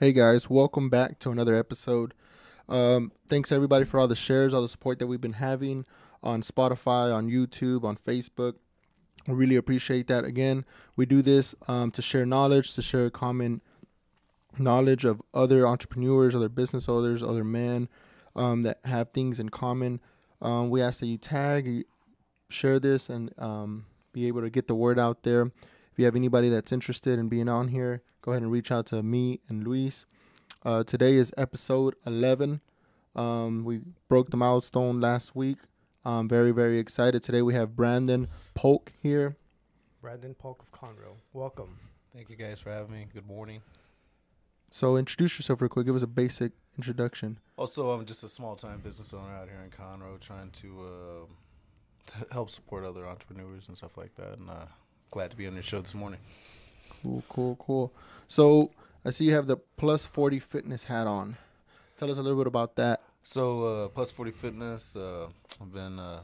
Hey guys, welcome back to another episode. Um, thanks everybody for all the shares, all the support that we've been having on Spotify, on YouTube, on Facebook. We really appreciate that. Again, we do this um, to share knowledge, to share common knowledge of other entrepreneurs, other business owners, other men um, that have things in common. Um, we ask that you tag, share this, and um, be able to get the word out there. If you have anybody that's interested in being on here, go ahead and reach out to me and Luis. Uh, today is episode 11. Um, we broke the milestone last week. I'm very, very excited. Today we have Brandon Polk here. Brandon Polk of Conroe. Welcome. Thank you guys for having me. Good morning. So introduce yourself real quick. Give us a basic introduction. Also, I'm just a small time business owner out here in Conroe, trying to uh, help support other entrepreneurs and stuff like that. And uh, glad to be on your show this morning. Cool, cool, cool. So I see you have the plus 40 fitness hat on. Tell us a little bit about that. So, uh, Plus 40 Fitness, uh, I've been uh,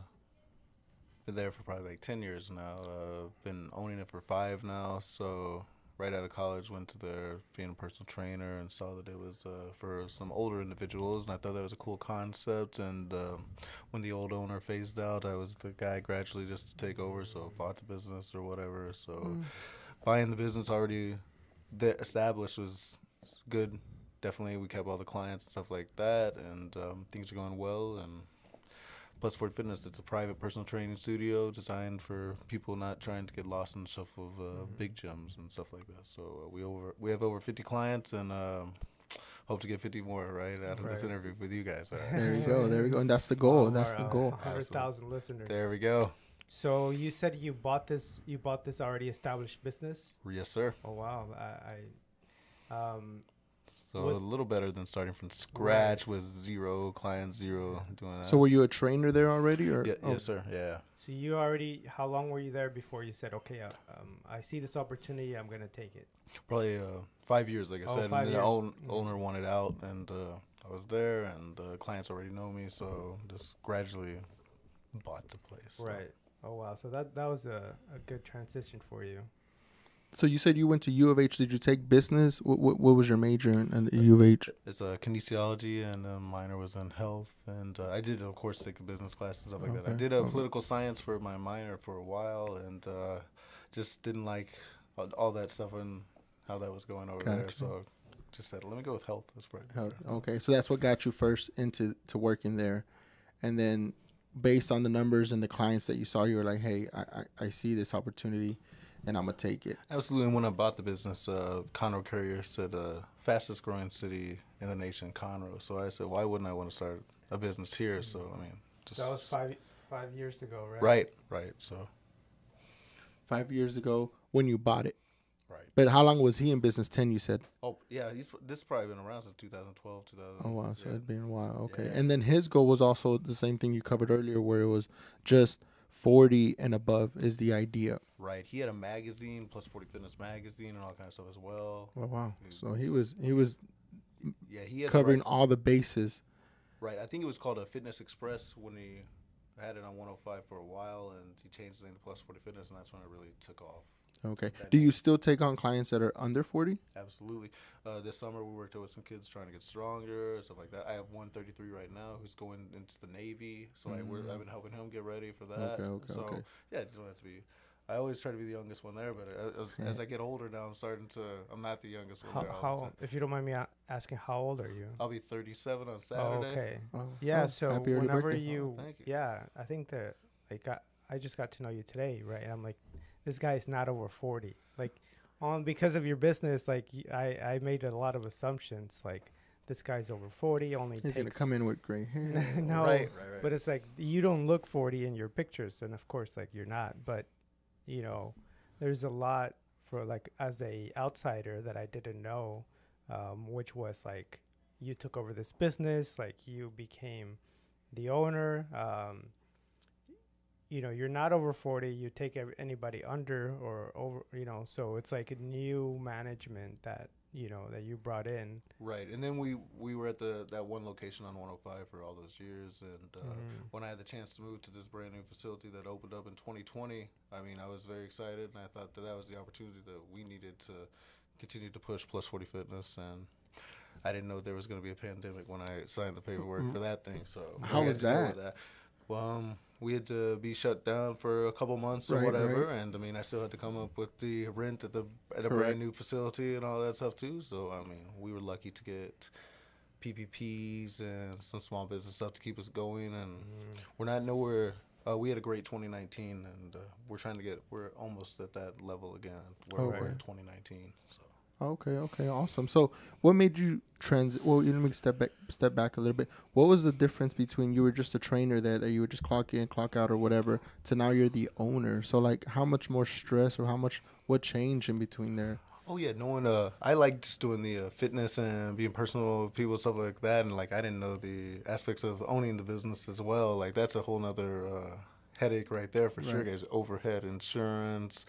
been there for probably like 10 years now. Uh, been owning it for five now. So, right out of college, went to there being a personal trainer and saw that it was uh, for some older individuals. And I thought that was a cool concept. And um when the old owner phased out, I was the guy gradually just to take over. So, bought the business or whatever. So, buying the business already de- established was good. Definitely, we kept all the clients and stuff like that, and um, things are going well. And Plus 40 Fitness, it's a private personal training studio designed for people not trying to get lost in the shuffle of uh, big gyms and stuff like that. So uh, we over we have over 50 clients, and um, hope to get 50 more right out of this interview with you guys. All There right. you go. There we go. And that's the goal. All That's our, the goal. 100,000 listeners. There we go. So you said you bought this. You bought this already established business. Yes, sir. Oh wow! I, I um, So What- a little better than starting from scratch with zero clients, zero doing that. So were you a trainer there already, or Yeah, oh, Yes, sir. Yeah. so you already. How long were you there before you said, okay, uh, um, I see this opportunity. I'm gonna take it. Probably uh, five years, like I Oh, said. five and the years. own, Mhm. owner wanted out, and uh, I was there, and the clients already know me, so just gradually bought the place. so. Right. Oh wow! So that that was a, a good transition for you. So you said you went to U of H. Did you take business? What, what, what was your major in, in U of H? It's a kinesiology, and uh, minor was in health, and uh, I did, of course, take a business class and stuff like that. I did a okay. political science for my minor for a while, and uh, just didn't like all, all that stuff and how that was going over there. So just said, let me go with health. That's right. Okay, so that's what got you first into to working there, and then based on the numbers and the clients that you saw, you were like, "Hey, I I, I see this opportunity, and I'm gonna take it." Absolutely. And when I bought the business, uh, Conroe Courier said uh, fastest growing city in the nation, Conroe. So I said, why wouldn't I want to start a business here? So I mean, just That was five five years ago, right? Right, right. So Five years ago when you bought it, right. but how long was he in business? Ten, you said. Oh yeah, he's this has probably been around since 2012, 2000. Oh wow, so yeah. it'd been a while. Okay, Yeah. and then his goal was also the same thing you covered earlier, where it was just forty and above is the idea. Right. He had a magazine, Plus 40 Fitness magazine, and all kind of stuff as well. Oh wow, so he was he was Yeah, he had the covering right, all the bases. right. I think it was called a Fitness Express when he had it on 105 for a while, and he changed the name to Plus 40 Fitness, and that's when it really took off. Okay, That- do you still take on clients that are under forty? Absolutely. Uh, this summer we worked with some kids trying to get stronger, stuff like that. I have one 33 right now who's going into the Navy, so like we're, I've been helping him get ready for that. Okay, okay, so okay. yeah, you don't have to be. I always try to be the youngest one there, but as, as I get older now, I'm starting to. I'm not the youngest one How, there. how if you don't mind me asking, how old are you? I'll be 37 on Oh, Saturday. okay. Oh, Yeah. oh, so happy whenever birthday. you, Oh, thank you. yeah, I think that like I, I just got to know you today, right? And I'm like, this guy's not over forty. Like, on because of your business, like i i made a lot of assumptions. Like, this guy's over forty. Only He's gonna come in with gray hair. no, Right, right, right. but it's like you don't look 40 in your pictures, and of course, like you're not. But you know, there's a lot for like as a outsider that I didn't know, um, which was like you took over this business, like you became the owner. Um, you know, you're not over 40. You take ev- anybody under or over. You know, so it's like a new management that you know that you brought in. Right, and then we we were at the that one location on 105 for all those years, and uh, Mhm. when I had the chance to move to this brand new facility that opened up in 2020, I mean, I was very excited, and I thought that that was the opportunity that we needed to continue to push Plus 40 Fitness, and I didn't know there was going to be a pandemic when I signed the paperwork Mm. for that thing. So How was to deal with that? Well, um, we had to be shut down for a couple months or Right, whatever, right. and I mean, I still had to come up with the rent at the at a Correct. brand new facility and all that stuff too. So I mean, we were lucky to get PPPs and some small business stuff to keep us going, and we're not nowhere. Uh, we had a great 2019, and uh, we're trying to get. We're almost at that level again where we Okay. were in 2019. So. Okay, okay, awesome. So, what made you transit? Well, you let me step back, step back a little bit. What was the difference between you were just a trainer there that you would just clock in, clock out, or whatever, to now you're the owner? So, like, how much more stress or how much what changed in between there? Oh yeah, knowing uh, I like just doing the uh, fitness and being personal with people stuff like that, and like I didn't know the aspects of owning the business as well. Like that's a whole nother uh, headache right there for sure. Right. Guys, overhead insurance,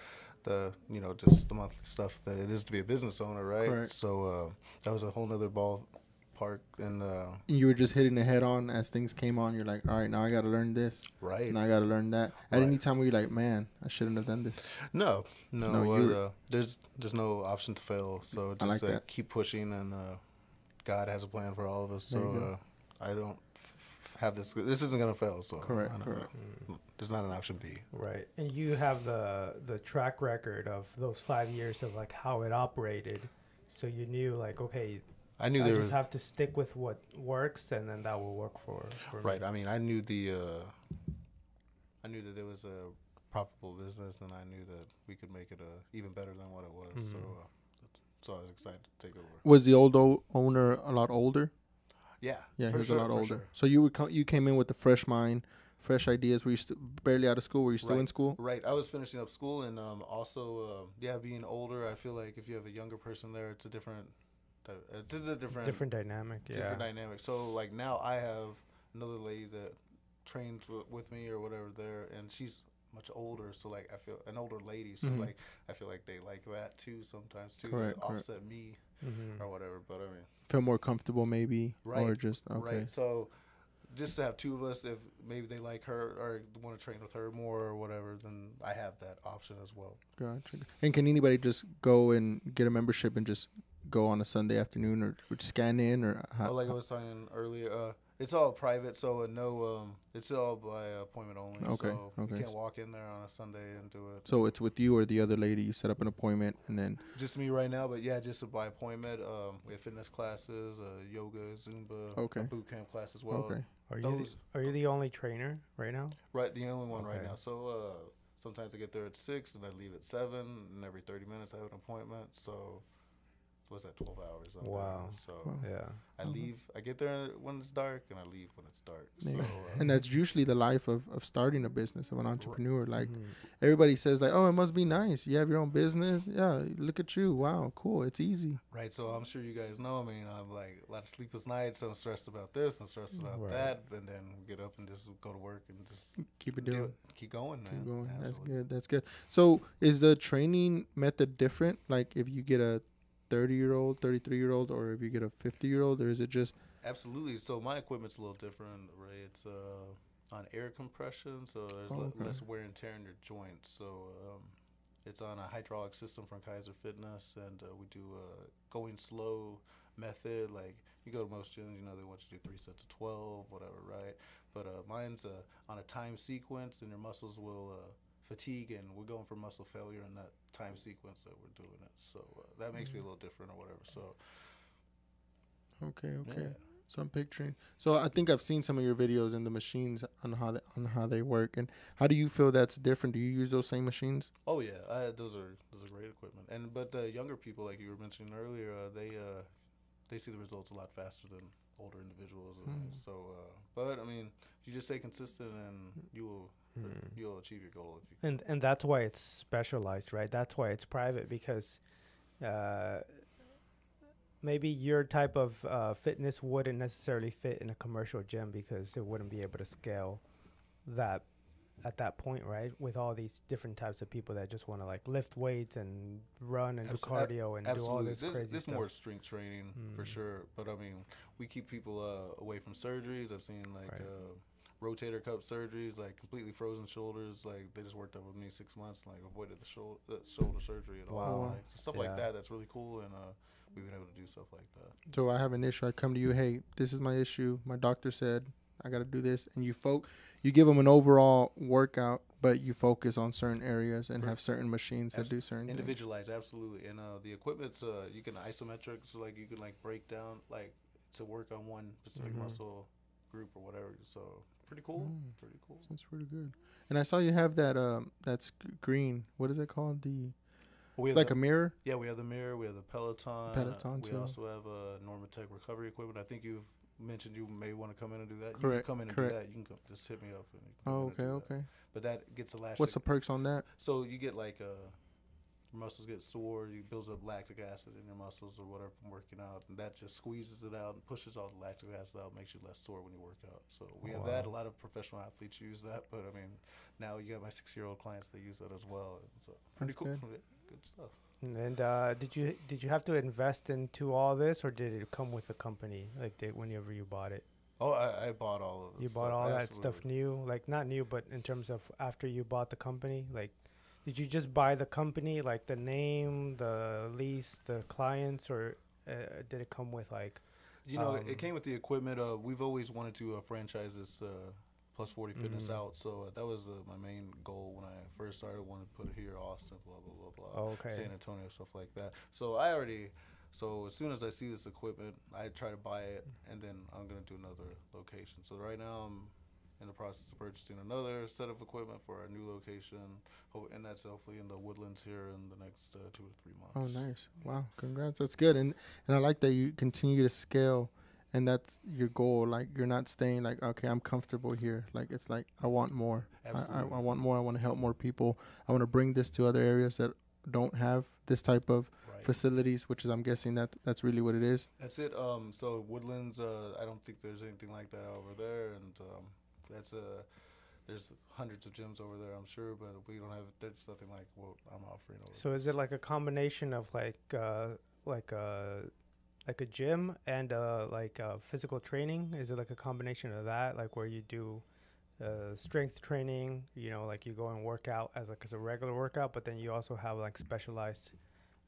the you know just the monthly stuff that it is to be a business owner, right? Correct. So uh, that was a whole nother ball park, and uh, You were just hitting it head on as things came on. You're like, all right, now I got to learn this. right. Now I got to learn that. At Right. any time where you're like, man, I shouldn't have done this. No, no, No, uh, you- uh, there's there's no option to fail. So just like uh, keep pushing, and uh, God has a plan for all of us. So uh, I don't have this. This isn't gonna fail. So Correct, don't correct. know. There's not an option B. Right. And you have the the track record of those five years of like how it operated. So you knew like, okay, I knew I there just was have to stick with what works and then that will work for, for right. me. I mean, I knew the. Uh, I knew that there was a profitable business, and I knew that we could make it a, even better than what it was. So, Mhm. uh, so I was excited to take over. Was the old o- owner a lot older? Yeah, Yeah, he was sure, a lot older. sure. So you were co- you came in with a fresh mind, fresh ideas. Were you st- barely out of school? Were you still in school? Right. I was finishing up school, and um, also, uh, yeah, being older, I feel like if you have a younger person there, it's a different, uh, it's a different, different dynamic. Yeah. different dynamic. So, like now, I have another lady that trains w- with me or whatever there, and she's much older. So, like, I feel an older lady. So, Mhm. like, I feel like they like that too sometimes too, Correct, to correct. offset me Mhm. or whatever. But I mean, Feel more comfortable, maybe, or just okay. Right. So just to have two of us, if maybe they like her or want to train with her more or whatever, then I have that option as well. Gotcha. And can anybody just go and get a membership and just go on a Sunday afternoon or, or scan in or how, Oh, like I was saying earlier, uh, it's all private, so uh, no, um, it's all by appointment only. Okay, So okay. You can't walk in there on a Sunday and do it. so it's with you or the other lady. You set up an appointment and then Just me right now, but yeah, just by appointment. Um, we have fitness classes, uh, yoga, Zumba, Okay. a boot camp class as well. okay. Are you the, are you the only trainer right now? Right, the only one right now. So uh, sometimes I get there at six and I leave at seven, and every thirty minutes I have an appointment. So what's that? Twelve hours. I'm there. Wow. So Wow. Yeah. I Mhm. leave. I get there when it's dark, and I leave when it's dark. Yeah. So uh, And that's usually the life of, of starting a business of an entrepreneur. Like Mhm. everybody says, like, oh, it must be nice. You have your own business. Yeah, look at you. Wow, cool. It's easy. right. So I'm sure you guys know. I mean, I'm like a lot of sleepless nights. I'm stressed about this. I'm stressed about Right. that, and then get up and just go to work and just Keep it do doing. it. keep going. Man. Keep going. That's good. That's good. So, is the training method different? Like, if you get a 30 year old, 33 year old, or if you get a 50 year old, or is it just Absolutely. So my equipment's a little different, Rey. It's uh, on air compression, so there's Oh, okay. less wear and tear in your joints. So um, it's on a hydraulic system from Keiser Fitness, and uh, we do a going slow method. Like you go to most gyms, you know they want you to do three sets of twelve, whatever, right? But uh, mine's uh, on a time sequence, and your muscles will. Fatigue and we're going for muscle failure in that time sequence that we're doing it so uh, that makes me a little different or whatever so okay? Okay. yeah. So I'm picturing. So I think I've seen some of your videos in the machines on how they, on how they work. And how do you feel that's different? Do you use those same machines? Oh yeah, I, those are those are great equipment. And but the younger people, like you were mentioning earlier, uh, they uh, they see the results a lot faster than older individuals. and Hmm. So, uh, but I mean, if you just stay consistent, and you will Mhm. you'll achieve your goal if you. And and that's why it's specialized, right? That's why it's private because uh, maybe your type of uh, fitness wouldn't necessarily fit in a commercial gym because it wouldn't be able to scale that at that point, right? With all these different types of people that just want to like lift weights and run and do cardio and do all this this, crazy this stuff. more strength training for Mm. sure. But I mean, we keep people uh, away from surgeries. I've seen like Right. uh, rotator cuff surgeries, like completely frozen shoulders. Like they just worked up with me six months, like avoided the shoulder the shoulder surgery at all. Wow. Like stuff Yeah. like that. That's really cool, and uh, we've been able to do stuff like that. So I have an issue. I come to you. Hey, this is my issue. My doctor said I got to do this, and you folk, you give them an overall workout, but you focus on certain areas and have certain machines that do certain things. Individualized, absolutely. And uh, the equipment's uh, you can isometric, so like you can like break down like to work on one specific Mhm. muscle group or whatever. So pretty cool. Mm. Pretty cool. That's pretty good. And I saw you have that um that's green. What is it called? The We it's have like the, a mirror. yeah, we have the mirror, we have the Peloton. Peloton, we too. also have uh, Normatec recovery equipment. I think you've mentioned you may want to come in and do that. You Correct, can come in and correct. do that. You can come, just hit me up. And you can come Oh, and okay, that. okay. But that gets elastic. What's the perks on that? So you get like uh, your muscles get sore. You builds up lactic acid in your muscles or whatever from working out, and that just squeezes it out and pushes all the lactic acid out, makes you less sore when you work out. So we have that. A lot of professional athletes use that, but I mean, now you got my six-year-old clients that use that as well. And so pretty That's cool. good. Good. stuff. And uh, did you did you have to invest into all this, or did it come with the company? Like did, whenever you bought it, Oh, I, I bought all of. you bought stuff. all that stuff new, like not new, but in terms of after you bought the company, like did you just buy the company, like the name, the lease, the clients, or uh, did it come with like? You know, Um, it came with the equipment. Uh, we've always wanted to uh, franchise this uh, Plus 40 Fitness Mhm. out. So uh, that was uh, my main goal when I first started. Wanted to put it here, Austin, blah, blah, blah, blah. Oh, okay. San Antonio, stuff like that. So I already, so as soon as I see this equipment, I try to buy it, and then I'm gonna do another location. So right now I'm in the process of purchasing another set of equipment for our new location, and that's hopefully in the Woodlands here in the next uh, two or three months. Oh, nice! Wow, congrats. That's good, and and I like that you continue to scale, and that's your goal. Like you're not staying like, okay, I'm comfortable here. Like it's like I want more. I, I, I want more. I want to help more people. I want to bring this to other areas that don't have this type of facilities, which is I'm guessing that that's really what it is. That's it. Um, so Woodlands, uh, I don't think there's anything like that over there, and um, that's a there's hundreds of gyms over there, I'm sure, but we don't have. There's nothing like what I'm offering over. So is it like a combination of like uh, like a like a gym and uh, like uh, physical training? Is it like a combination of that, like where you do uh, strength training? You know, like you go and work out as like as a regular workout, but then you also have like specialized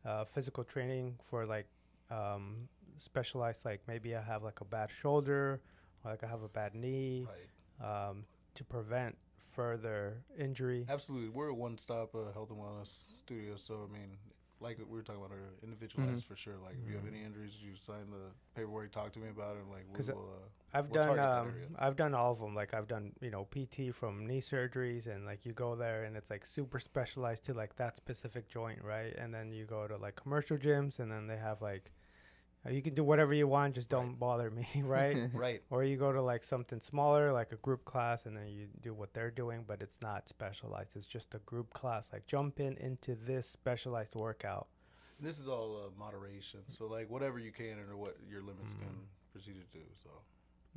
uh, physical training for like um, specialized like maybe I have like a bad shoulder, or like I have a bad knee, right. Um, to prevent further injury. Absolutely, we're a one-stop uh, health and wellness studio. So I mean, like we were talking about, our individualized Mhm. for sure. Like if you have Mhm. any injuries, you sign the paperwork, talk to me about it, and like we uh, will. Uh, I've We'll done um. I've done all of them. Like I've done you know PT from knee surgeries, and like you go there and it's like super specialized to like that specific joint, right? And then you go to like commercial gyms, and then they have like you can do whatever you want, just don't Right. bother me, right? right. or you go to like something smaller, like a group class, and then you do what they're doing, but it's not specialized. It's just a group class. Like jump in into this specialized workout. This is all uh, moderation. So like whatever you can and what your limits Mhm. can proceed to do. So.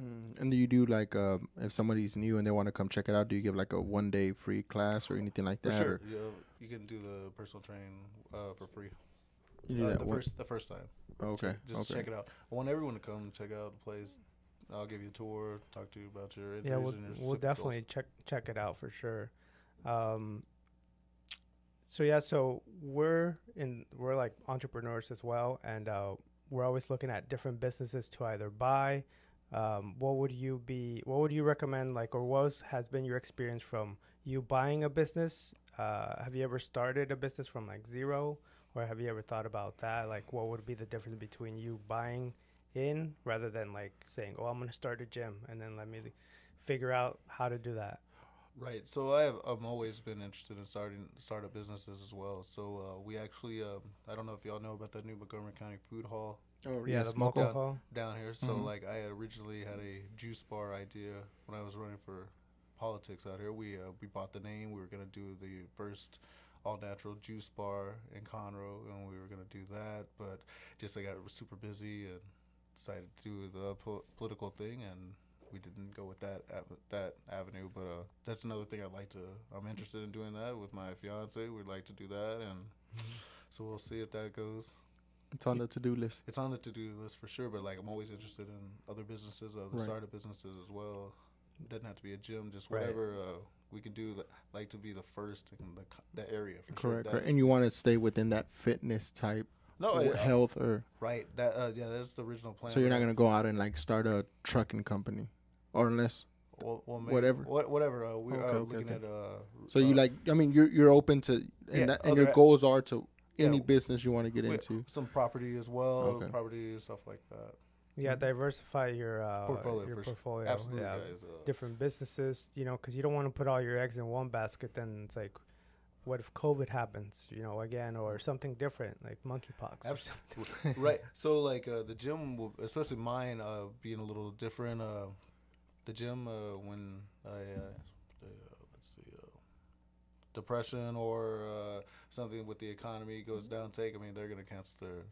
Mm. And do you do like uh, if somebody's new and they want to come check it out? Do you give like a one day free class or anything like For that? sure, Or yeah, you can do the personal training uh, for free. You do Uh, that the one- first, the first time. okay. Just okay. check it out. I want everyone to come check out the place. I'll give you a tour, talk to you about your injuries yeah, we'll, and your we'll specific definitely check check it out for sure. Um, so yeah, so we're in we're like entrepreneurs as well, and uh, we're always looking at different businesses to either buy. Um, what would you be? What would you recommend? Like, or what was, has been your experience from you buying a business? Uh, have you ever started a business from like zero, or have you ever thought about that? Like, what would be the difference between you buying in rather than like saying, "Oh, I'm going to start a gym," and then let me figure out how to do that. Right. So I have I've always been interested in starting startup businesses as well. So uh, we actually um, I don't know if y'all know about the new Montgomery County Food Hall Oh Yeah, the smoke Moco down. Hall. down here. So Mhm. like I originally had a juice bar idea when I was running for politics out here. We uh, we bought the name. We were gonna do the first all natural juice bar in Conroe, and we were gonna do that. But just I got super busy and decided to do the pol- political thing, and we didn't go with that av- that avenue. But uh, that's another thing I'd like to. I'm interested in doing that with my fiance. We'd like to do that, and so we'll see if that goes It's on the to do list. it's on the to do list for sure. But like, I'm always interested in other businesses, other Right. startup businesses as well. doesn't have to be a gym. Just Right. whatever uh, we could do. Like to be the first in the the area for Correct. sure. Correct. And you want to stay within that fitness type no, w- uh, health or right. That uh, yeah, that's the original plan. so you're not gonna go out and like start a trucking company, or unless Well, well, maybe, whatever. What, whatever. Uh, we Okay, are okay, looking okay. at. Uh, so you uh, like I mean you're you're open to and Yeah, that, and your goals are to any business you want to get into. some property as well. Property stuff like that. Yeah, diversify your uh, Portfolio your for sure. Absolutely, yeah, guys. Uh, different businesses. You know, because you don't want to put all your eggs in one basket. Then it's like, what if COVID happens? You know, again, or something different like monkeypox. Absolutely. right. So like uh, the gym, will, especially mine, uh, being a little different. Uh, the gym uh, when I uh, uh, let's see, uh, depression or uh, something with the economy goes down. Take. I mean, they're gonna cancel their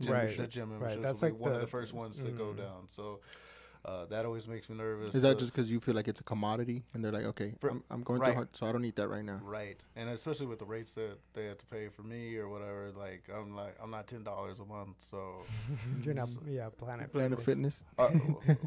gym, Right. the gym membership. That's like be one of the- the first ones to go mm. down. So. Uh, that always makes me nervous. Is that Uh, just because you feel like it's a commodity and they're like, okay, For- I'm, I'm going right. through hard, so I don't need that right now. Right, and especially with the rates that they have to pay for me or whatever, like I'm like I'm not ten dollars a month, so You're not. So- Yeah, Planet. Planet Fitness. uh,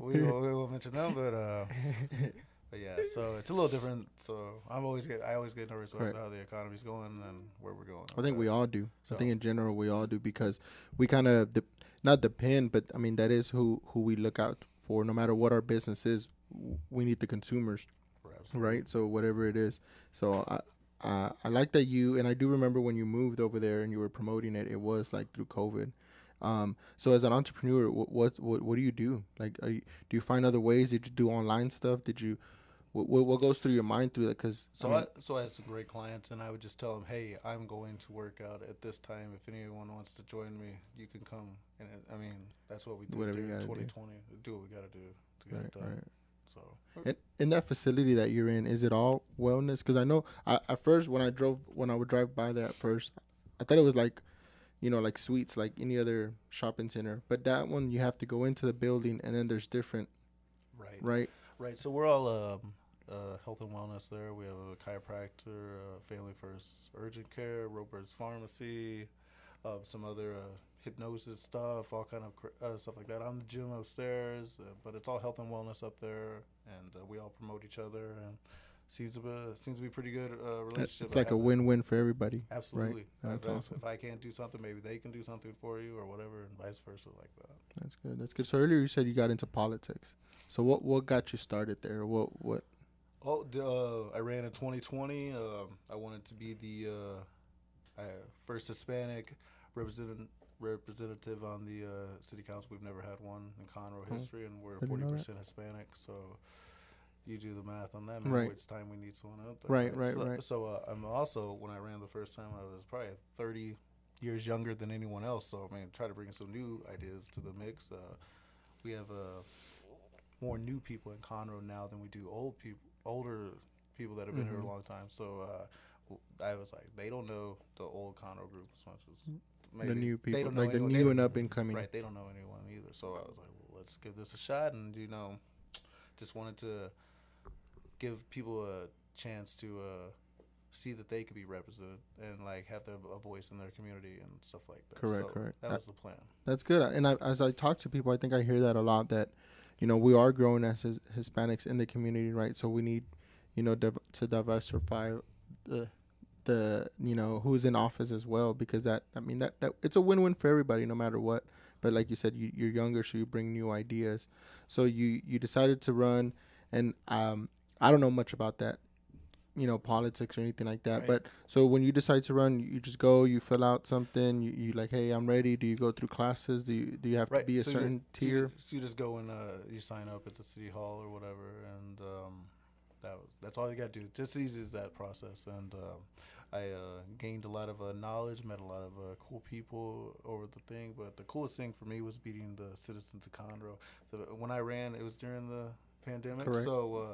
we, will, we will mention them, but uh, but yeah, so it's a little different. So I'm always get I always get nervous about Right. how the economy's going and where we're going. I think we all do. So- I think in general we all do because we kind of de- not depend, but I mean that is who who we look out for. No matter what our business is, we need the consumers, right? So whatever it is. So I. Uh, I like that you and I do remember when you moved over there and you were promoting it. It was like through COVID. Um, so as an entrepreneur, what, what what what do you do? Like, are you, do you find other ways? Did you do online stuff? Did you what what, what goes through your mind through that? Because So I, so I had some great clients, and I would just tell them, "Hey, I'm going to work out at this time. If anyone wants to join me, you can come." And it, I mean, that's what we did Whatever you during gotta do. 2020. Do what we got to do to get right, it done. right. So In, in that facility that you're in, is it all wellness? Because I know I, at first when I drove when I would drive by there at first, I thought it was like, you know, like suites like any other shopping center. But that one you have to go into the building and then there's different, right, right? Right. So we're all um, uh, health and wellness there. We have a chiropractor, uh, Family First Urgent Care, Robert's Pharmacy, uh, some other uh, hypnosis stuff, all kind of cr- uh, stuff like that. I'm the gym upstairs, uh, but it's all health and wellness up there, and uh, we all promote each other and. Seems to be seems to be pretty good uh, relationship. It's like a win-win for everybody. Absolutely. That's if, awesome. if I can't do something, maybe they can do something for you, or whatever, and vice versa, like that. That's good. That's good. So earlier you said you got into politics. So what what got you started there? What what? Oh, the, uh, I ran in 2020. Um I wanted to be the uh, uh, first Hispanic representative representative on the uh, city council. We've never had one in Conroe Hmm. history, and we're I didn't know 40 that. percent Hispanic. So you do the math on that. Man, Right. Which time we need someone out there. Right, right, so, right. So uh, I'm also when I ran the first time, I was probably 30 years younger than anyone else. So I mean, try to bring some new ideas to the mix. Uh, we have uh, more new people in Conroe now than we do old people, older people that have been here Mhm. a long time. So uh, I was like, they don't know the old Conroe group as much as maybe the new people, like the anyone- new and up and coming. Right, they don't know anyone either. So I was like, well, let's give this a shot, and you know, just wanted to give people a chance to uh, see that they could be represented and like have their, a voice in their community and stuff like that. Correct, So correct. That was the plan. That's good. And I, as I talk to people, I think I hear that a lot. That you know we are growing as his, Hispanics in the community, right? So we need, you know, div- to diversify the the you know who's in office as well, because that I mean that that it's a win win for everybody, no matter what. But like you said, you, you're younger, so you bring new ideas. So you you decided to run, and um, I don't know much about that, you know, politics or anything like that. Right. But so when you decide to run, you just go, you fill out something, you, you like, hey, I'm ready. Do you go through classes? Do you do you have to be a so certain so you tier? So you just go and uh, you sign up at the city hall or whatever, and um, that was, that's all you got to do. Just easy as that process. And um I uh, gained a lot of uh, knowledge, met a lot of uh, cool people over the thing. But the coolest thing for me was beating the citizens of Conroe. So when I ran, it was during the pandemic. Correct. So uh,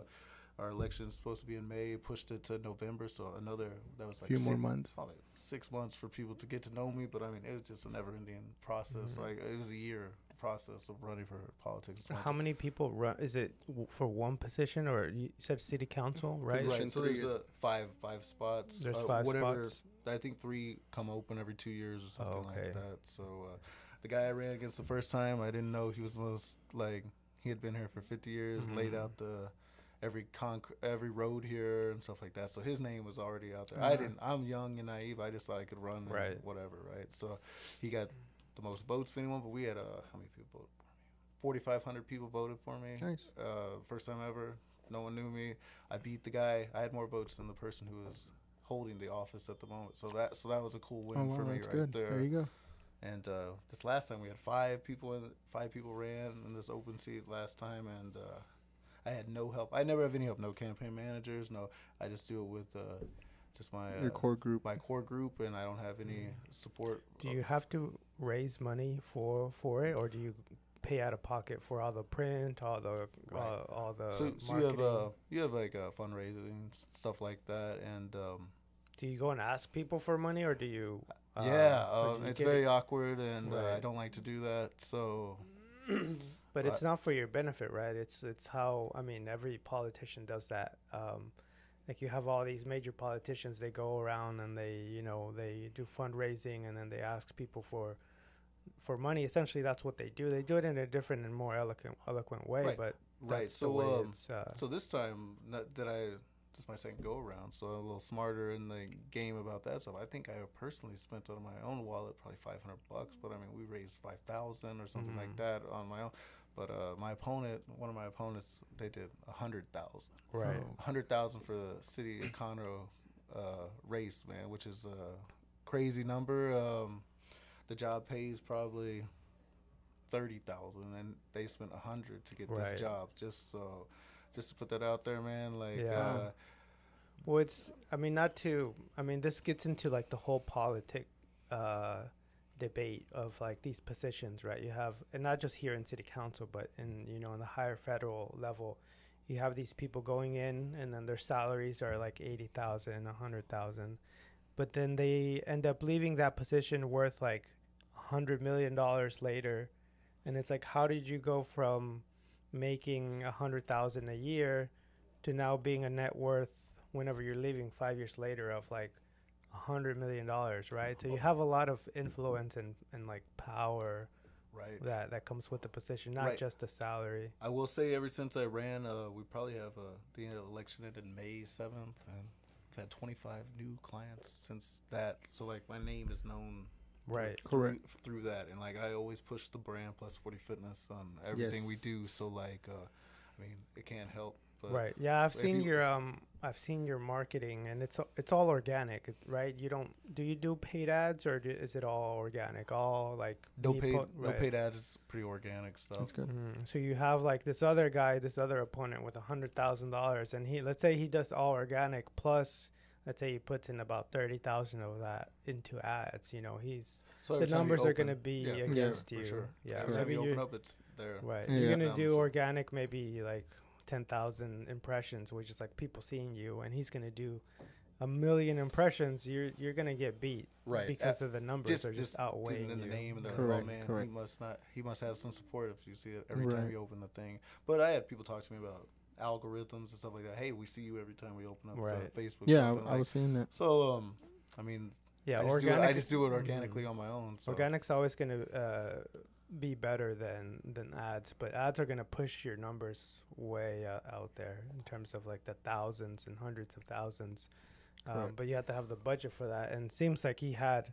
our election is supposed to be in May. Pushed it to November. So another that was A like few more six- months. probably six months for people to get to know me. But I mean, it was just a never-ending process. Mm-hmm. Like it was a year process of running for politics. How many people run? Is it w- for one position, or you said city council, right? Right. So there's uh, five five spots. There's uh, five whatever, spots. I think three come open every two years or something okay. like that. So uh, the guy I ran against the first time, I didn't know he was the most like he had been here for 50 years. Laid Mhm. out the every conc- every road here and stuff like that. So his name was already out there. I Uh-huh. didn't. I'm young and naive. I just thought I could run Right. whatever, right? So he got the most votes of anyone. But we had uh, how many people voted for me? Forty five hundred people voted for me. Nice. Uh, first time ever. No one knew me. I beat the guy. I had more votes than the person who was holding the office at the moment. So that so that was a cool win Oh wow, for me that's right good. there. There you go. And uh, this last time we had five people in, five people ran in this open seat last time, and uh, I had no help. I never have any help. No campaign managers. No, I just do it with uh, just my uh, Your core group. my core group, and I don't have any support. Do you have to raise money for for it, or do you pay out of pocket for all the print, all the Right. uh, all the so, so you have marketing? uh, you have like uh, fundraising stuff like that, and um, do you go and ask people for money, or do you? uh, yeah, or do um, you it's very it- awkward, and uh, I don't like to do that. So but it's not for your benefit, right? It's it's how I mean every politician does that. Um, like you have all these major politicians, they go around and they you know they do fundraising and then they ask people for for money. Essentially, that's what they do. They do it in a different and more eloquent eloquent way, Right. but right, that's the way so um, it's, uh, So this time that, that I this is my second go around, so I'm a little smarter in the game about that stuff. I think I have personally spent out of my own wallet probably 500 bucks, but I mean we raised 5,000 or something like Mhm. that on my own. But uh, my opponent, one of my opponents, they did a hundred thousand. right. Oh. Hundred thousand for the city of Conroe uh, race, man, which is a crazy number. Um, the job pays probably thirty thousand, and they spent a hundred to get Right. this job. Just so, just to put that out there, man. Like, Yeah. uh, Well, it's. I mean, not to. I mean, this gets into like the whole politic uh, debate of like these positions, right? You have, and not just here in city council, but in you know, in the higher federal level, you have these people going in, and then their salaries are like eighty thousand, a hundred thousand, but then they end up leaving that position worth like a hundred million dollars later, and it's like, how did you go from making a hundred thousand a year to now being a net worth whenever you're leaving five years later of like hundred million dollars, right? So you have a lot of influence and, and like power right. that that comes with the position, not Right. just the salary. I will say, ever since I ran, uh, we probably have uh, the election ended May seventh, and I've had twenty five new clients since that. So like my name is known Right. through, through that and like i always push the brand plus 40 fitness on everything Yes. we do so like uh i mean it can't help but right. Yeah, I've seen you- your um I've seen your marketing and it's it's all organic, right? You don't do you do paid ads or do, is it all organic? All like no me paid po- no right. paid ads is pretty organic stuff That's good. Mhm. So you have like this other guy, this other opponent with a hundred thousand dollars, and he let's say he does all organic plus, let's say he puts in about thirty thousand of that into ads. You know, he's so the every time you numbers are going to be yeah, against sure, you. for sure. Yeah, every time maybe you open up it's there right. Yeah. You're gonna do Um, organic, maybe like ten thousand impressions, which is like people seeing you, and he's gonna do a million impressions. You're you're gonna get beat right because of the numbers just are just, just outweighing in the you. name and they're Correct, oh man correct. he must not he must have some support if you see it every Right. time you open the thing but i had people talk to me about algorithms and stuff like that hey we see you every time we open up Right. the facebook Yeah, stuff, and, I, I like, was seeing that. so um i mean yeah, I, just do it, organic. I just do it Mhm. organically on my own so Organic's always going to uh, be better than than ads, but ads are going to push your numbers way uh, out there in terms of like the thousands and hundreds of thousands. Um, Correct. but you have to have the budget for that, and it seems like he had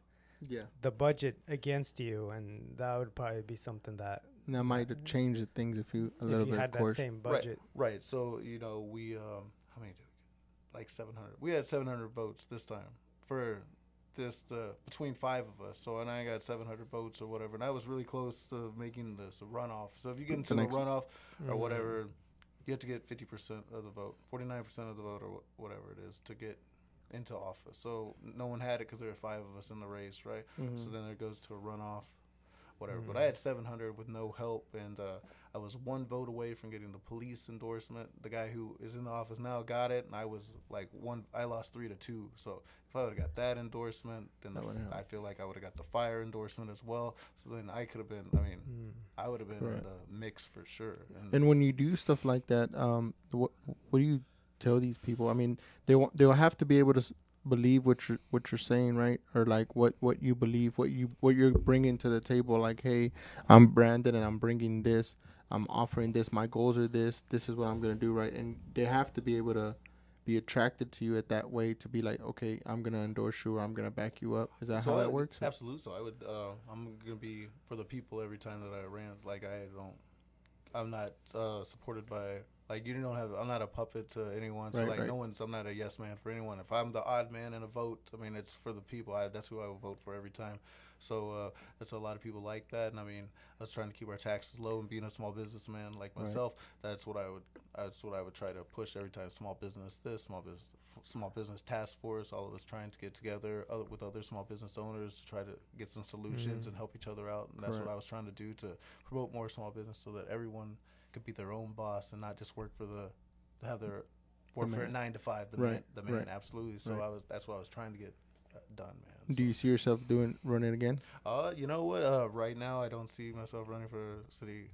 Yeah. the budget against you, and that would probably be something that that might have changed the things if you a if little you bit, had of that course. same budget. Right. So you know we um how many did we get? Like seven hundred. We had seven hundred votes this time for just uh, between five of us. So and I got seven hundred votes or whatever, and I was really close to making this a runoff. So if you get into the next- runoff or Mhm. whatever, you have to get fifty percent of the vote, forty nine percent of the vote, or wh- whatever it is to get into office. So no one had it because there were five of us in the race, right? Mhm. So then it goes to a runoff, whatever. But Mhm. I had 700 with no help, and uh, I was one vote away from getting the police endorsement. The guy who is in the office now got it, and I was like one. I lost three to two. So if I would have got that endorsement, then the, That f- I feel like I would have got the fire endorsement as well. So then I could have been. I mean, Mm. I would have been Right. in the mix for sure. And, And when you do stuff like that, um, what what do you tell these people? I mean, they want they'll have to be able to believe what you're what you're saying, right? Or like what what you believe, what you what you're bringing to the table. Like, hey, I'm Brandon, and I'm bringing this. I'm offering this. My goals are this. This is what I'm gonna do, right? And they have to be able to be attracted to you at that way to be like, okay, I'm gonna endorse you or I'm gonna back you up. Is that So how I- that works? Absolutely. So I would. Uh, I'm gonna be for the people every time that I ran. Like I don't. I'm not uh, supported by. Like you don't have. I'm not a puppet to anyone. So Right, like right. no one's. I'm not a yes man for anyone. If I'm the odd man in a vote, I mean it's for the people. I, that's who I will vote for every time. So uh, that's a lot of people like that. And I mean, I was trying to keep our taxes low and being a small businessman like Right. myself. That's what I would. That's what I would try to push every time. Small business this, small business, small business task force. All of us trying to get together other, with other small business owners to try to get some solutions Mhm. and help each other out. And that's Correct. what I was trying to do to promote more small business so that everyone could be their own boss and not just work for the to have their work for man. nine to five. The Right, man, the man, right, absolutely. So right. I was. That's what I was trying to get uh, done, man. Do you see yourself doing running again? Uh, you know what? Uh, right now, I don't see myself running for city,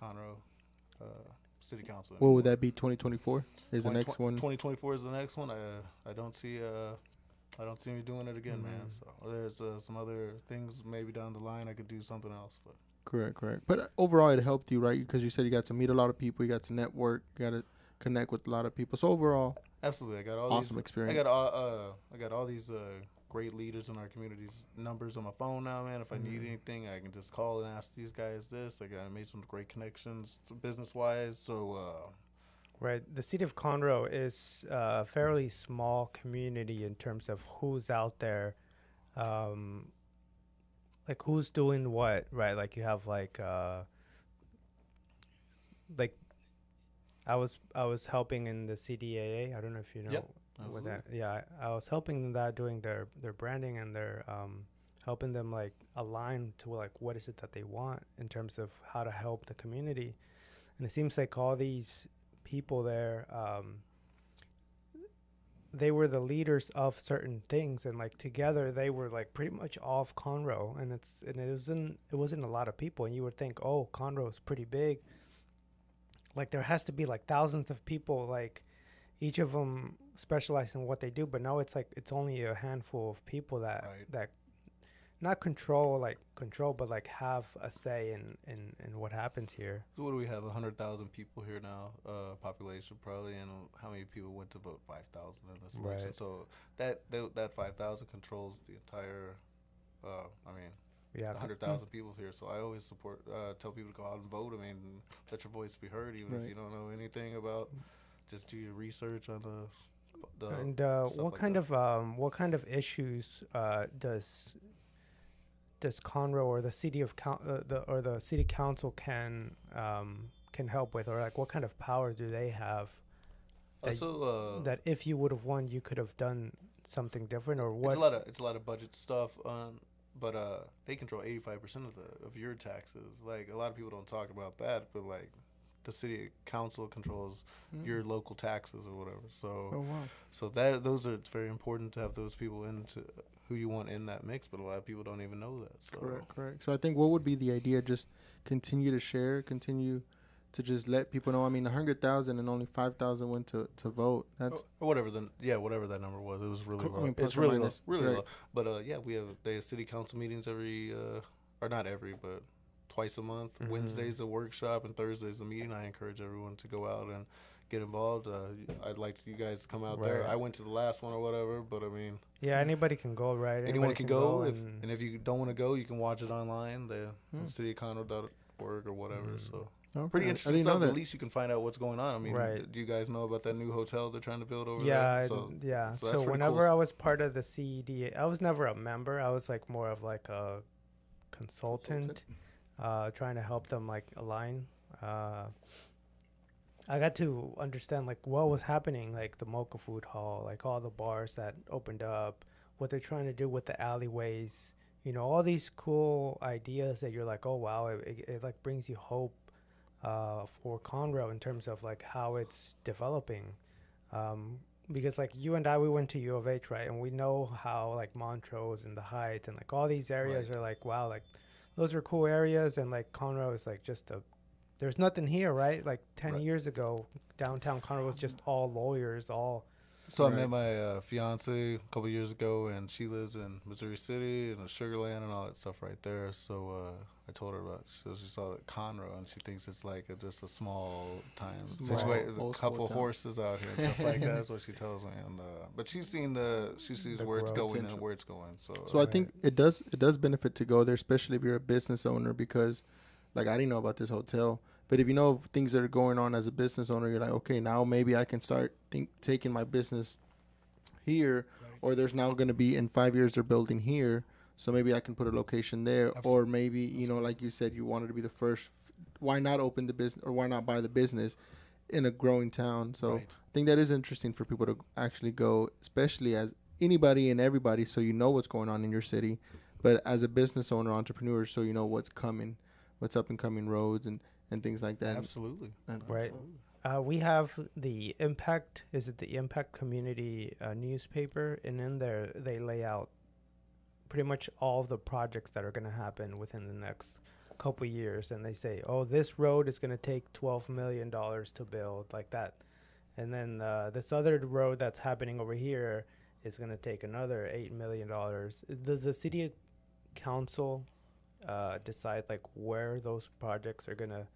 Conroe, uh, city council. What would that be? 2024 is the 20 next one. 2024 is the next one. I I don't see uh I don't see me doing it again, man. Mhm. So there's uh, some other things maybe down the line I could do something else, but Correct, correct. But uh, overall, it helped you, right? Because you said you got to meet a lot of people, you got to network, you got to connect with a lot of people. So overall, absolutely, I got all awesome these. experience. I got all uh I got all these uh great leaders in our community's numbers on my phone now, man. If I need Mhm. anything, I can just call and ask these guys this. I got I made some great connections business wise, so uh Right. The city of Conroe is uh, a fairly small community in terms of who's out there, um, like who's doing what, right? Like you have like, uh, like, I was I was helping in the CDAA. I don't know if you know Yep, what that. Yeah, I, I was helping them that doing their their branding and their um, helping them like align to like what is it that they want in terms of how to help the community. And it seems like all these people there um they were the leaders of certain things and like together they were like pretty much off Conroe and it's and it wasn't it wasn't a lot of people and you would think oh Conroe is pretty big like there has to be like thousands of people like each of them specialize in what they do but now it's like it's only a handful of people that Right. that not control like control but like have a say in in in what happens here So what do we have? A hundred thousand people here now, uh, population probably, and how many people went to vote? Five thousand in this election. Right. So that that, that five thousand controls the entire. Uh, I mean, yeah hundred thousand people here. So I always support, uh, tell people to go out and vote. I mean, let your voice be heard, even Right. if you don't know anything about. Just do your research on the. the and uh, stuff what like kind that. of um, what kind of issues uh, does does Conroe or the city of uh, the or the city council can um, can help with, or like what kind of power do they have that- so uh, that if you would have won, you could have done something different, or what? it's a lot of it's a lot of budget stuff. Um, but uh, they control eighty five percent of the of your taxes. Like a lot of people don't talk about that, but like the city council controls your local taxes or whatever. So Mm. Oh wow. so that those are it's very important to have those people into who you want in that mix. But a lot of people don't even know that. So Correct, correct. So I think what would be the idea? Just continue to share, continue to just let people know. I mean, a hundred thousand and only five thousand went to to vote. That's or whatever the yeah whatever that number was. It was really Co- I low. mean, it's really low, really right. low. But uh, yeah, we have they have city council meetings every uh, or not every, but twice a month. Mhm. Wednesday's a workshop and Thursday's a meeting. I encourage everyone to go out and get involved. Uh, I'd like you guys to come out there. I went to the last one or whatever, but I mean, yeah, anybody can go, right? anyone Anybody can go. if, and- and if you don't want to go, you can watch it online. The Hmm. citycondo.org or whatever. Mm. So okay. pretty I interesting didn't know stuff. that. At least you can find out what's going on. I mean, Right. do you guys know about that new hotel they're trying to build over yeah, there? So and- yeah. so So, whenever cool. I was part of the CEDA, I was never a member. I was like more of like a consultant, uh, trying to help them like align. Uh, I got to understand like what was happening, like the Moco Food Hall, like all the bars that opened up, what they're trying to do with the alleyways. You know, all these cool ideas that you're like, oh wow, it, it, it like brings you hope uh, for Conroe in terms of like how it's developing. Um, because like you and I, we went to U of H, right? And we know how like Montrose and the Heights and like all these areas Right. are like, wow, like those are cool areas. And like Conroe is like just a, there's nothing here, right? Like 10 Right. years ago, downtown Conroe was just all lawyers, all, So I met my uh, fiance a couple years ago, and she lives in Missouri City and the Sugar Land and all that stuff right there. So uh, I told her about. So she saw it Conroe, and she thinks it's like a, just a small time Small, situation, a couple horses out here and stuff like that. That's what she tells me. And uh, but she's seen the she sees The where it's going Potential. and where it's going. So, So I think it does it does benefit to go there, especially if you're a business owner, because like I didn't know about this hotel, but if you know things that are going on as a business owner, you're like, okay, now maybe I can start think taking my business here, or there's now going to be in five years they're building here, so maybe I can put a location there, Absol- or maybe you know, like you said, you wanted to be the first. Why not open the business, or why not buy the business in a growing town? So. right. I think that is interesting for people to actually go, especially as anybody and everybody, so you know what's going on in your city. But as a business owner, entrepreneur, so you know what's coming, what's up and coming roads and, and things like that. absolutely. And- Right. Uh, we have the Impact. Is it the Impact Community uh, newspaper? And in there, they lay out pretty much all the projects that are going to happen within the next couple years. And they say, "Oh, this road is going to take twelve million dollars to build, like that." And then uh, this other road that's happening over here is going to take another eight million dollars. Does the city council uh, decide like where those projects are going to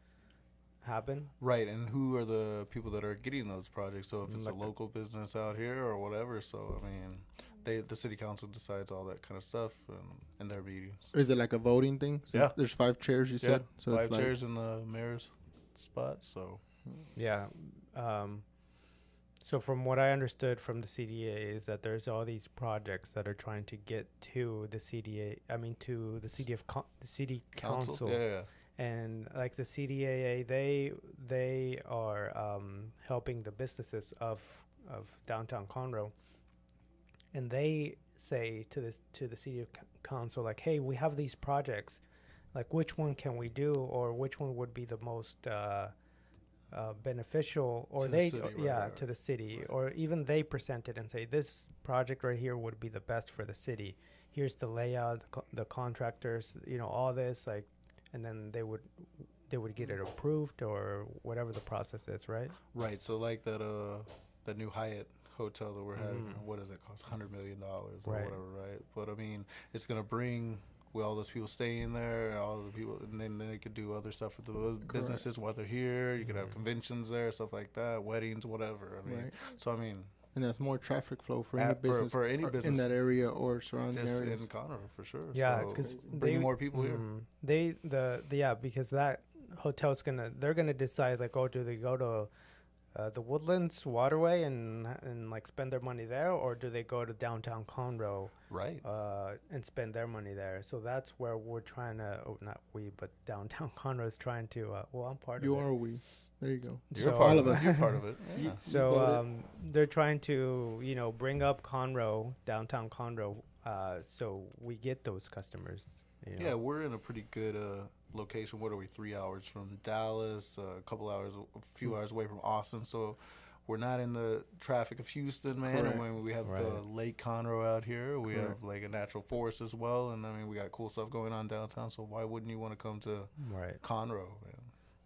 happen? Right, and who are the people that are getting those projects? So if it's Like a local business out here or whatever, so I mean, they the city council decides all that kind of stuff in, in their meetings. Is it like a voting thing? So Yeah. There's five chairs, you Yeah, said? So Five it's like, chairs in the mayor's spot. So Yeah. Um, so from what I understood from the CDA is that there's all these projects that are trying to get to the CDA. I mean, to the city of co- the city council, yeah, yeah, and like the CDAA, they they are um, helping the businesses of of downtown Conroe, and they say to this to the city council like, hey, we have these projects, like which one can we do, or which one would be the most uh, uh, beneficial, or To the they city, or- right, yeah right, to the city, right. or even they present it and say this project right here would be the best for the city. Here's the layout, the, co- the contractors, you know, all this like, and then they would they would get it approved or whatever the process is, right? right. So like that uh that new Hyatt hotel that we're having, Mhm. what does it cost? Hundred million dollars or Right. whatever, right? But I mean, it's gonna bring. With all those people staying there, all the people, and then they could do other stuff with the Correct. businesses while they're here. You could have conventions there, stuff like that, weddings, whatever. I mean, right. so I mean, And that's more traffic flow for any At- for- business, for any or in that area or surrounding just areas. in Conroe for sure. Yeah, so 'cause bring they- more people here. Mhm. They the, the yeah because that hotel's gonna they're gonna decide like oh do they go to uh, the Woodlands Waterway and and like spend their money there or do they go to downtown Conroe Right. uh, and spend their money there? So that's where we're trying to oh not we but downtown Conroe is trying to uh, well I'm part You of it. You are we. There you go. You're So- part all of of it. us. You're part of it. Ye- Yeah. So voted. um, they're trying to, you know, bring up Conroe, downtown Conroe, uh, so we get those customers. You know. Yeah, we're in a pretty good uh, location. What are we? Three hours from Dallas, uh, a couple hours, a few Hmm. hours away from Austin. So we're not in the traffic of Houston, man. Correct. And when we have the Lake Conroe out here, we Correct. have like a natural forest as well. And I mean, we got cool stuff going on downtown. So why wouldn't you want to come to Right. Conroe, man?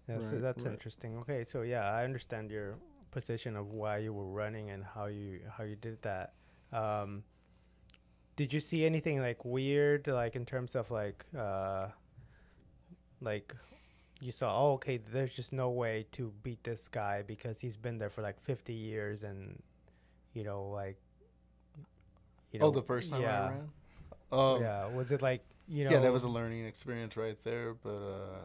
Yeah, so that's right. interesting. Okay, so yeah, I understand your position of why you were running and how you how you did that. Um, did you see anything like weird, like in terms of like uh, like you saw? Oh, okay, there's just no way to beat this guy because he's been there for like 50 years, and you know, like you know, oh, the first time yeah, I ran. Um, yeah. Was it like you know? yeah, that was a learning experience right there. But uh,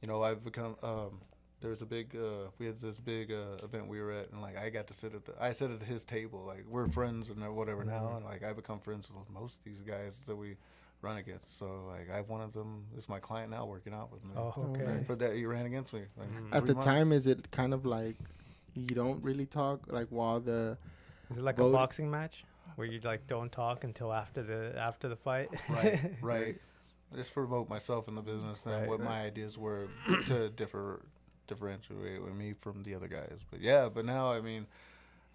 you know, I've become. Um, there was a big. Uh, we had this big uh, event we were at, and like I got to sit at the. I sit at his table. Like we're friends and whatever now, Mhm. and like I become friends with most of these guys that we run against. So like I have one of them is my client now, working out with me. Oh, Oh, okay. nice. For that, he ran against me. Like, Mhm. At the months. time, is it kind of like you don't really talk like while the Is it like voted- a boxing match where you like don't talk until after the after the fight? right, right. Just promote myself in the business and Right, what right. my ideas were to differ differentiate with me from the other guys. But yeah, but now I mean,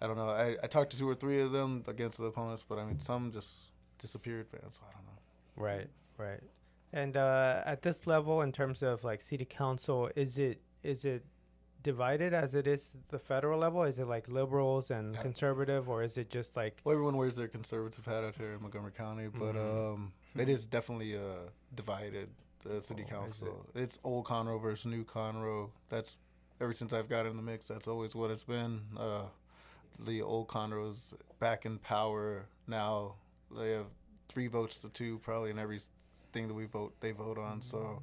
I don't know. I, I talked to two or three of them against the opponents, but I mean some just disappeared, man. So I don't know. Right, right. And uh, at this level, in terms of like city council, is it is it divided as it is the federal level? Is it like liberals and Yeah. conservative, or is it just like Well, everyone wears their conservative hat out here in Montgomery County, but Mhm. um, it is definitely uh, divided. The city Oh, council. It's old Conroe versus new Conroe. That's ever since I've got in the mix. That's always what it's been. Uh, the old Conroe's back in power now. They have three votes to two, probably in every thing that we vote. They vote on. So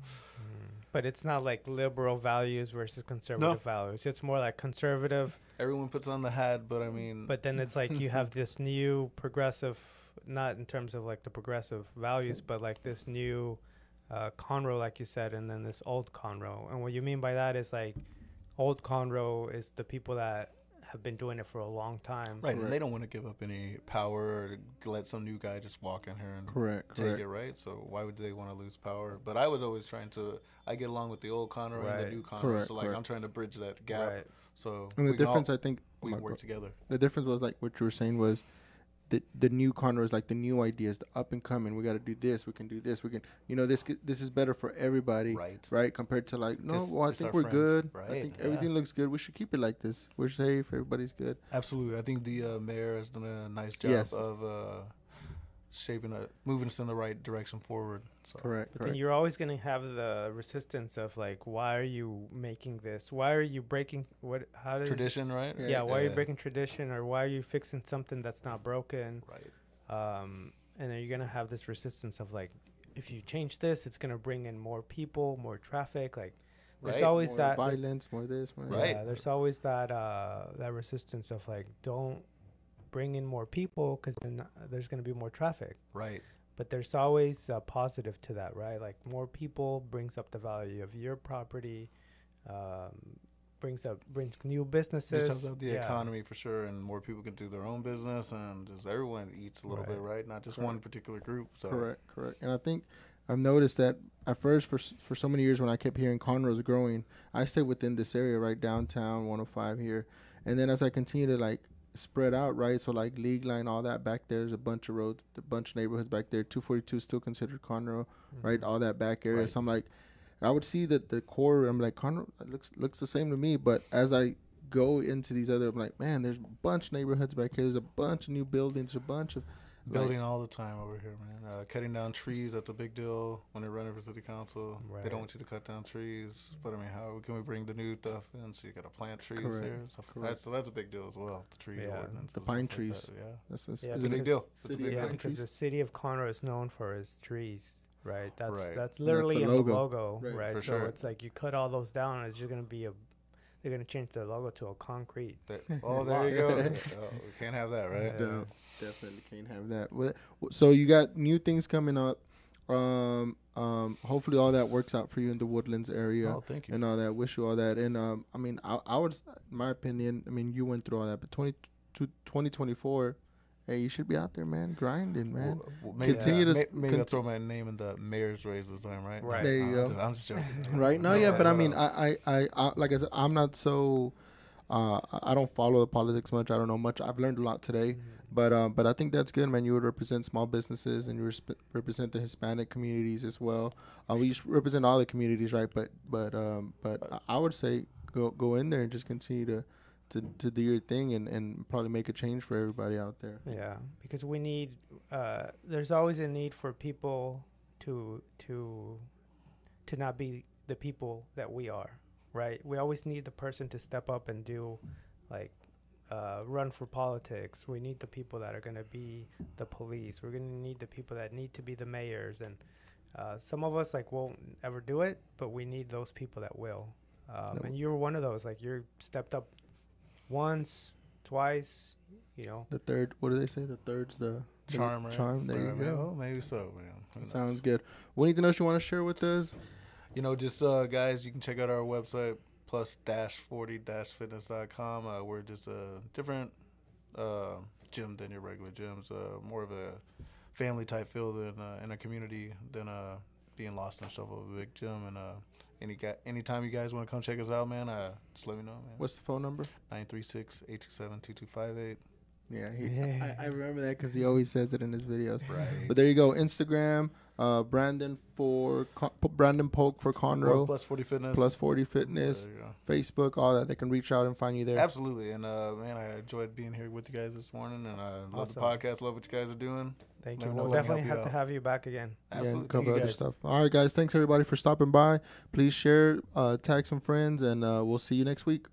But it's not like liberal values versus conservative values. It's more like conservative, everyone puts on the hat, but I mean, but then it's like you have this new progressive, not in terms of like the progressive values, but like this new uh, Conroe, like you said, and then this old Conroe. And what you mean by that is like old Conroe is the people that have been doing it for a long time. right, and they don't want to give up any power or let some new guy just walk in here and Correct. take correct. it, right? So why would they want to lose power? But I was always trying to. I get along with the old Conroe and the new Conroe, Correct, so like correct. I'm trying to bridge that gap. Right. So And the we can all- difference, I think, we oh work God. together. the difference was like what you were saying was the the new is like the new ideas, the up and coming. We got to do this. We can do this. We can, you know, this this is better for everybody, Right. right? Compared to like, no, Just- well, I think we're friends, good. I right, think yeah. everything looks good. We should keep it like this. We're safe. Everybody's good. Absolutely. I think the uh, mayor has done a nice job Yes. of uh, shaping, a, moving us in the right direction forward. So Correct. But then you're always going to have the resistance of like, why are you making this? Why are you breaking what? How does tradition, right? Yeah, why are you breaking tradition, or why are you fixing something that's not broken? Right. Um, and then you're gonna have this resistance of like, if you change this, it's gonna bring in more people, more traffic. Like, there's Right. always more that. violence, more this, more Right. Yeah, there's always that uh, that resistance of like, don't bring in more people because then uh, there's gonna be more traffic. Right. But there's always a positive to that, right? Like more people brings up the value of your property, um, brings up brings new businesses. Just helps out the Yeah. economy for sure, and more people can do their own business, and just everyone eats a little bit, Right. right? Not just Correct. one particular group. So Correct, correct. And I think I've noticed that at first, for for so many years, when I kept hearing Conroe's growing, I stayed within this area, right downtown, 105 here. And then as I continue to like spread out, right, so like League Line, all that back there's a bunch of roads, a bunch of neighborhoods back there. 242 is still considered Conroe, mm-hmm. right? All that back area. Right. So I'm like, I would see that the core. I'm like, Conroe looks looks the same to me. But as I go into these other, I'm like, man, there's a bunch of neighborhoods back here. There's a bunch of new buildings, a bunch of like, building all the time over here, man. Uh, cutting down trees, that's a big deal when they run over to the council. They don't want you to cut down trees. But I mean, how can we bring the new stuff in? So you got to plant trees Correct, here. So correct. that's so that's a big deal as well. The tree Yeah. ordinance, The pine stuff like trees. that, Yeah, That's, that's, Yeah, it's a big deal. It's a big yeah, because trees? the city of Conroe is known for its trees, right? That's Right. that's the literally in logo. the logo, Right. right? For so sure. it's like you cut all those down, it's just gonna be a. They're gonna change the logo to a concrete. That- oh, there you go. oh, we can't have that, right? Yeah. No, definitely can't have that. Well, So you got new things coming up. Um, um, hopefully all that works out for you in the Woodlands area Oh, thank you. and all that. Wish you all that. And um, I mean, I, I would, my opinion, I mean, you went through all that, but 20, to 2024, hey, you should be out there, man, grinding, man. Well, well, maybe, Continue to may- s- maybe con- I'll throw my name in the mayor's race this time, right? Right. There you I'm go. Just, I'm just joking. Right? No, No, yeah, right, but I mean. I, I, I, I, like I said, I'm not so. Uh, I don't follow the politics much. I don't know much. I've learned a lot today. But um, but I think that's good, man. You would represent small businesses and you resp- represent the Hispanic communities as well. Uh, we represent all the communities, right? But but um, but I I would say go go in there and just continue to to, to do your thing and, and probably make a change for everybody out there. Yeah, because we need. Uh, there's always a need for people to to to not be the people that we are, right? We always need the person to step up and do, like, uh, run for politics. We need the people that are going to be the police. We're going to need the people that need to be the mayors, and uh, some of us like won't ever do it, but we need those people that will. Um, That and you're one of those. Like, you're stepped up once, twice. You know, The third, what do they say? The third's the the charm, right? Charm. There But, you go. well, maybe so, man. Who? Sounds good. Well, anything else you want to share with us? You know, just uh, guys, you can check out our website plus dash forty dash fitness.com. Uh, we're just a different uh, gym than your regular gyms. Uh, more of a family type feel than uh, in a community than uh, being lost in the shuffle of a big gym. And uh, any guy, anytime you guys want to come check us out, man, uh, just let me know, man. What's the phone number? 936-827-2258. Yeah, he, I, I remember that because he always says it in his videos. Right. But there you go, Instagram. Uh, Brandon for Con- Brandon Polk for Or Conroe. plus forty fitness. Plus 40 Fitness, There you go. Facebook, all that. They can reach out and find you there. Absolutely, and uh, man, I enjoyed being here with you guys this morning, and I love the podcast. Love what you guys are doing. Thank Let you. me We'll if I can definitely help you have to have you back again. Yeah, Absolutely, and cover Thank you other guys. stuff. All right, guys. Thanks everybody for stopping by. Please share, uh, tag some friends, and uh, we'll see you next week.